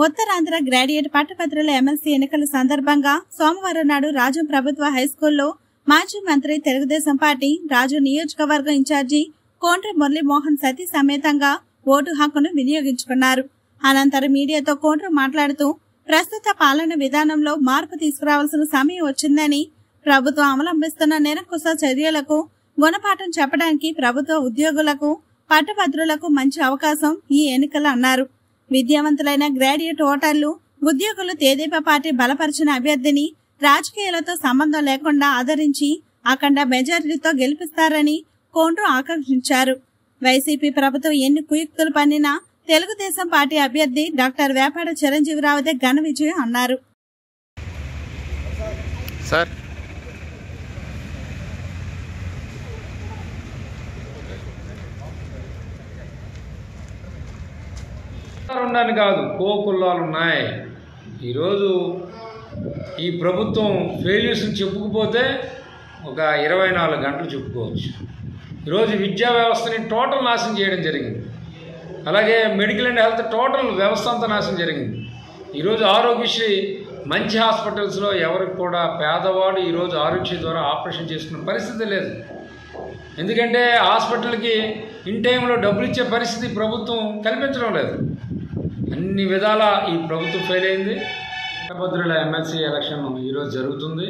Uttarandhra graduate పట్టభద్రుల MLC ఎన్నికల సందర్భంగా సోమవారం నాడు రాజం ప్రభుత్వ హైస్కూల్లో మాజీ మంత్రి తెలుగుదేశం పార్టీ రాజు నియోజకవర్గం ఇన్ఛార్జి కోండ్రి మురళీమోహన్ సతీ సమేతంగా ఓటు హక్కును వినియోగించుకున్నారు. అనంతరం మీడియాతో కోండ్రు మాట్లాడుతూ ప్రస్తుత పాలన విధానంలో మార్పు తీసుకురావాల్సిన సమయం వచ్చిందని ప్రభుత్వం అవలంబిస్తున్న నిరంకుశ చర్యలకు గుణపాఠం చెప్పడానికి ప్రభుత్వ ఉద్యోగులకు పట్టభద్రులకు మంచి అవకాశం ఈ ఎన్నికలు అన్నారు. విద్యావంతులైన గ్రాడ్యుయేట్ ఓటర్లు ఉద్యోగులు తేదీపా పార్టీ బలపరిచిన అభ్యర్థిని రాజకీయాలతో సంబంధం లేకుండా ఆదరించి అఖండ మెజారిటీతో గెలిపిస్తారని కోండ్రు ఆకాంక్షించారు. వైసీపీ ప్రభుత్వం ఎన్ని కుయుక్తులు పన్నినా తెలుగుదేశం పార్టీ అభ్యర్థి డాక్టర్ వేపాడ చిరంజీవిరావుదే ఘన విజయం అన్నారు. సార్ ఉండాలని కాదు కోకుల్లాలు ఉన్నాయి ఈరోజు ఈ ప్రభుత్వం ఫెయిల్యూర్స్ని చెప్పుకుపోతే ఒక ఇరవై నాలుగు గంటలు చెప్పుకోవచ్చు. ఈరోజు విద్యా వ్యవస్థని టోటల్ నాశనం చేయడం జరిగింది. అలాగే మెడికల్ అండ్ హెల్త్ టోటల్ వ్యవస్థ అంతా నాశనం జరిగింది. ఈరోజు ఆరోగ్యశ్రీ మంచి హాస్పిటల్స్లో ఎవరికి కూడా పేదవాడు ఈరోజు ఆరోగ్యశ్రీ ద్వారా ఆపరేషన్ చేసుకునే పరిస్థితి లేదు. ఎందుకంటే హాస్పిటల్కి ఇన్ టైంలో డబ్బులు ఇచ్చే పరిస్థితి ప్రభుత్వం కల్పించడం లేదు. అన్ని విధాల ఈ ప్రభుత్వం ఫెయిల్ అయింది. పట్టభద్రుల ఎమ్మెల్సీ ఎలక్షన్ ఈరోజు జరుగుతుంది.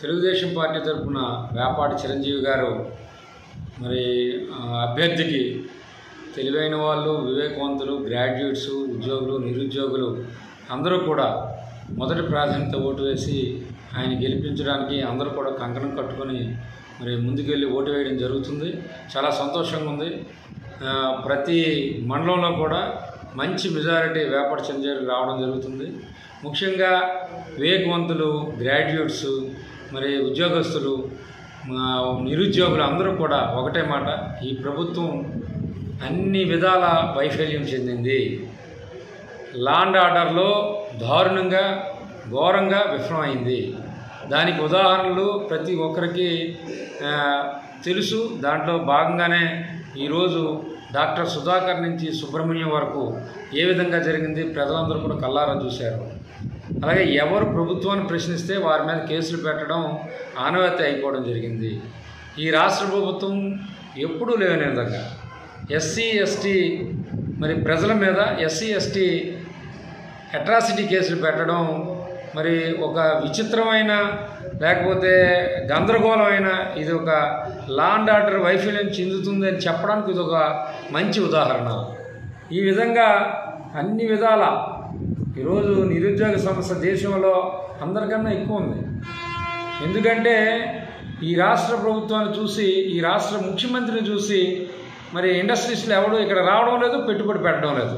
తెలుగుదేశం పార్టీ తరఫున వేపాటి చిరంజీవి గారు మరి అభ్యర్థికి తెలివైన వాళ్ళు వివేకవంతులు గ్రాడ్యుయేట్స్ ఉద్యోగులు నిరుద్యోగులు అందరూ కూడా మొదటి ప్రాధాన్యత ఓటు వేసి ఆయన గెలిపించడానికి అందరూ కూడా కంకణం కట్టుకొని మరి ముందుకెళ్ళి ఓటు వేయడం జరుగుతుంది. చాలా సంతోషంగా ఉంది. ప్రతి మండలంలో కూడా మంచి మెజారిటీ వేపర్ చంద్రులు రావడం జరుగుతుంది. ముఖ్యంగా వివేకవంతులు గ్రాడ్యుయేట్స్ మరి ఉద్యోగస్తులు నిరుద్యోగులు అందరూ కూడా ఒకటే మాట ఈ ప్రభుత్వం అన్ని విధాల వైఫల్యం చెందింది. లాండ్ ఆర్డర్లో దారుణంగా ఘోరంగా విఫలమైంది. దానికి ఉదాహరణలు ప్రతి ఒక్కరికి తెలుసు. దాంట్లో భాగంగానే ఈరోజు డాక్టర్ సుధాకర్ నుంచి సుబ్రహ్మణ్యం వరకు ఏ విధంగా జరిగింది ప్రజలందరూ కూడా కల్లారా చూశారు. అలాగే ఎవరు ప్రభుత్వాన్ని ప్రశ్నిస్తే వారి మీద కేసులు పెట్టడం ఆనవాయితీ అయిపోవడం జరిగింది. ఈ రాష్ట్ర ప్రభుత్వం ఎప్పుడూ లేని విధంగా ఎస్సీ ఎస్టీ మరి ప్రజల మీద ఎస్సీ ఎస్టీ అట్రాసిటీ కేసులు పెట్టడం మరి ఒక విచిత్రమైన లేకపోతే గందరగోళమైన ఇది ఒక లా అండ్ ఆర్డర్ వైఫల్యం చెందుతుంది అని చెప్పడానికి ఇది ఒక మంచి ఉదాహరణ. ఈ విధంగా అన్ని విధాల ఈరోజు నిరుద్యోగ సమస్య దేశంలో అందరికన్నా ఎక్కువ ఉంది. ఎందుకంటే ఈ రాష్ట్ర ప్రభుత్వాన్ని చూసి ఈ రాష్ట్ర ముఖ్యమంత్రిని చూసి మరి ఇండస్ట్రీస్లో ఎవడు ఇక్కడ రావడం లేదు పెట్టుబడి పెట్టడం లేదు.